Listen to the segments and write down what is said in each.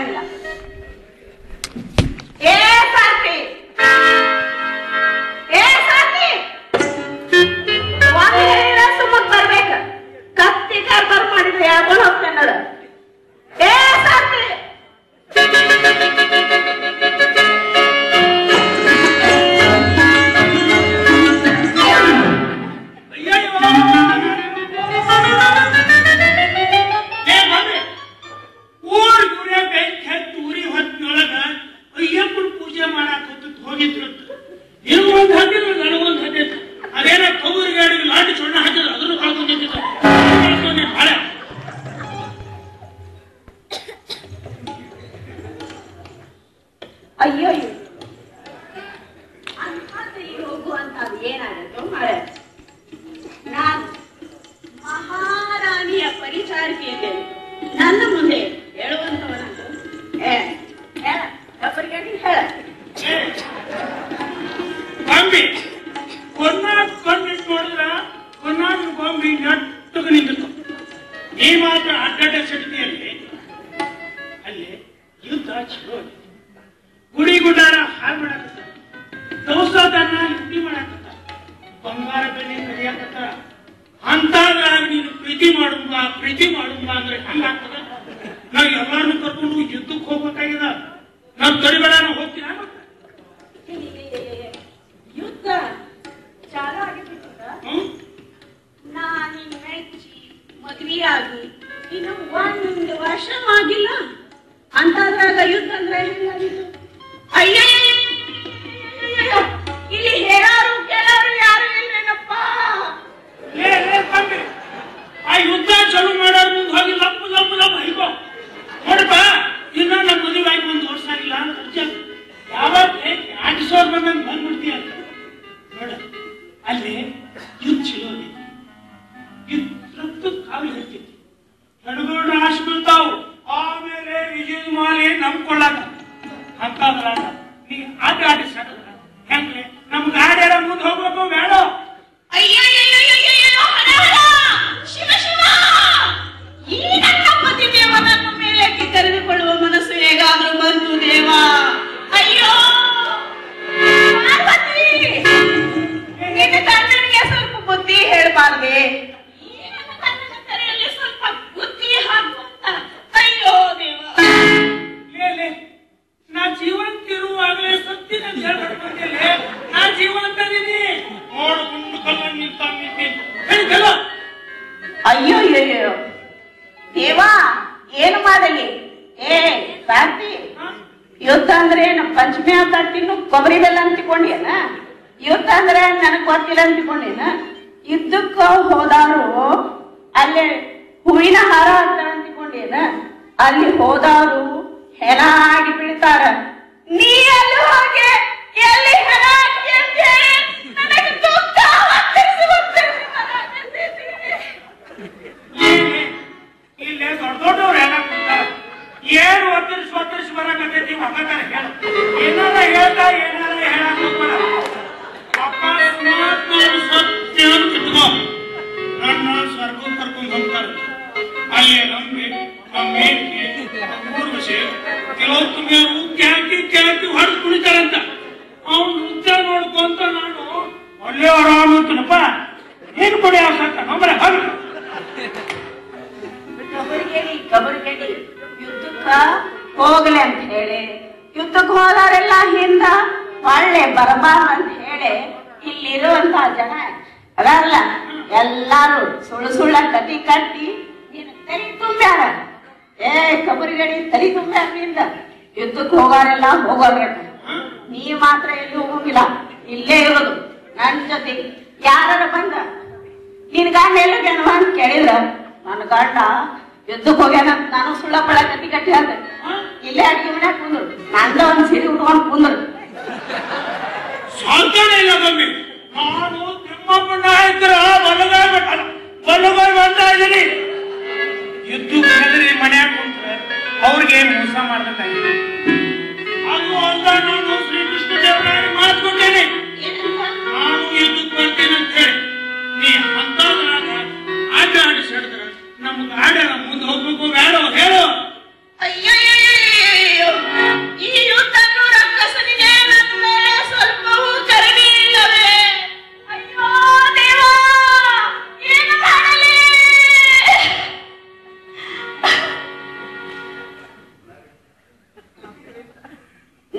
Venga. ಪರಿಚಾರಿಕೆಯಿದ್ದೇನೆ ನನ್ನ ಮುಂದೆ ಹೇಳುವಂತವನಂತೂ ಏ ಹೇಳ ಕಬ್ಬರಿಗಾಗಿ ಹೇಳ. ಬಾಂಬಿ ಕೊನ್ನಾಡ್ ಕೊಂಡಿಟ್ಟು ನೋಡಿದ್ರ ಕೊನ್ನಾಡ್ ಬಾಂಬಿ ನಟ್ಟುಗ ನಿಂತು ಈ ಮಾತ್ರ ಅಡ್ಡ ಪ್ರೀತಿ ಮಾಡುದು ಪ್ರೀತಿ ಮಾಡುದು ಬಾ ಅಂದ್ರೆ ಹಂಗಾಗ್ತದ ನಾವ್ ಎಲ್ಲಾರನ್ನು ಕರ್ಕೊಂಡು ಯುದ್ಧಕ್ಕೆ ಹೋಗ್ಬೇಕಾಗ್ಯದ? ನಾವ್ ತಡಿಬೇಡ ನಾವು ಹೋಗ್ತೀನ. ಯುದ್ಧ ಚಾಲು ಆಗಿರ್ಬೇಕು ನಾ ನಿನ್ ಮದ್ವೆಯಾಗಿ ಇನ್ನು ಒಂದು ವರ್ಷನೂ ಆಗಿಲ್ಲ. ಅಂತಾದ್ರಾಗ ಯುದ್ಧ ಅಂದ್ರೆ ಹೆಂಗಾಗಿತ್ತು? ಅಯ್ಯ ಅಯ್ಯೋ ಅಯ್ಯೋ ದೇವಾ ಏನು ಮಾಡಲಿ? ಏ ಕ್ರಾಂತಿ ಇವತ್ತ ಅಂದ್ರೆ ಪಂಚಮಿ ಅಂತ ತಿನ್ನು ಕೊಬ್ಬರಿ ಬೆಲ್ಲ ಅಂತಿಕೊಂಡೇನ ಇವತ್ತ ಅಂದ್ರೆ ನನಗ್ ಗೊತ್ತಿಲ್ಲ ಅಂತಿಕೊಂಡೇನ ಇದ್ದಕ್ಕ ಹೋದಾರು ಅಲ್ಲೇ ಹೂವಿನ ಹಾರ ಅಂತ ಅಂತಿಕೊಂಡೇನ ಅಲ್ಲಿ ಹೋದಾರು ಹೆಣ ಆಗಿ ಬೀಳ್ತಾರ. ನೀ ಅಲ್ಲೂ ಹಾಗೆ ಎಲ್ಲಿ ಕುಡಿತಾರಂತ ಅವನು ಉದ್ದ ನೋಡ್ಕೊಂತ ನಾನು ಒಳ್ಳೆ ಅವನು ಅಂತನಪ್ಪ ಏನ್ ಕೊಡಿ ಅವಸಂತ ಒಬ್ಬರೇ ಹೌದು ಕಬರ್ಗೇಡಿ ಯುದ್ಧಕ್ಕ ಹೋಗಲೆ ಅಂತ ಹೇಳಿ. ಯುದ್ಧಕ್ಕೆ ಹೋದಾರೆಲ್ಲ ಹಿಂದ ಒಳ್ಳೆ ಬರಬಾರ ಅಂತ ಹೇಳಿ ಇಲ್ಲಿರುವಂತ ಜನ ಅದಲ್ಲ ಎಲ್ಲಾರು ಸುಳ್ಳು ಸುಳ್ಳ ಕತಿ ಕಟ್ಟಿ ನೀನು ತಲೆ ತುಂಬ್ಯಾರ. ಏ, ಕಬರಿಗಡಿ ತಲಿ ತುಂಬ್ಯಾರ ಯುದ್ಧಕ್ಕೆ ಹೋಗಾರೆಲ್ಲ ಹೋಗೋರ್ಬೇಕು ನೀ ಮಾತ್ರ ಎಲ್ಲೂ ಹೋಗಿಲ್ಲ ಇಲ್ಲೇ ಇರೋದು. ನನ್ನ ಜೊತೆ ಯಾರ ಬಂದ? ನಿನ್ ಗಂಡ ಎಲ್ಲ ಅಂತ ಕೇಳಿದ್ರ? ನನ್ನ ಗಂಡ ಯುದ್ಧಕ್ಕೆ ಹೋಗ್ಯಾನ ನಾನು ಸುಳ್ಳ ಪಳ ಕಟ್ಟಿ ಕಟ್ಟಿ ಹಾಕ ಇಲ್ಲೇ ಅಡಿಗೆ ಮನ್ಯಾಗ ಕುಂದ್ರು. ನಂದ ಒಂದ್ ಸೀರೆ ಉಟ್ಕೊಂಡು ಕುಂದ್ರು. ಸಾಧ್ಯನೇ ಇಲ್ಲ ಮಮ್ಮಿ ನಾನು ತಿಮ್ಮಪ್ಪ ನಾಯಕರ ಬಲಗಾಯಿ ಬಲಗಾಯಿ ಬರ್ತಾ ಇದ್ದೀನಿ. ಯುದ್ಧ ಕರೆದ್ರೆ ಮನ್ಯಾಗ ಕುಂತ್ರ ಅವ್ರಿಗೆ ಮೋಸ ಮಾಡ್ದಂತ ಅದು ಅಂತ ನಾನು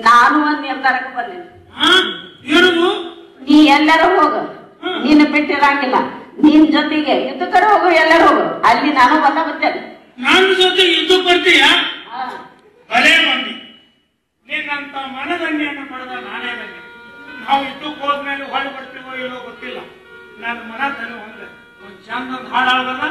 ನಾನು ಒಂದ್ ನಿರ್ಧಾರಕ್ಕೆ ಬಂದಿನಿ. ನೀ ಎಲ್ಲರೂ ಹೋಗು. ನೀನು ಬಿಟ್ಟಿರಂಗಿಲ್ಲ ನಿನ್ ಜೊತೆಗೆ ಯುದ್ಧಕರ ಹೋಗು ಎಲ್ಲರೂ ಹೋಗು. ಅಲ್ಲಿ ನಾನು ಬಂದ ಬರ್ತೇನೆ. ನನ್ನ ಜೊತೆ ಯುದ್ಧ ಬರ್ತೀಯ. ಭಲೇ ಮಂದಿ. ನಿನ್ನಂತ ಮನದಂಡೆಯನ್ನು ಪಡೆದ ನಾನೇ ನಾವು ಯುದ್ಧಕ್ಕೆ ಹೋದ್ಮೇಲೆ ಹೊರಗೆ ಬರ್ತೀವೋ ಇಲ್ಲೋ ಗೊತ್ತಿಲ್ಲ. ನನ್ನ ಮನ ತಲೆ ಒಂದ್ ಚಂದ ಹಾಡಾಗದ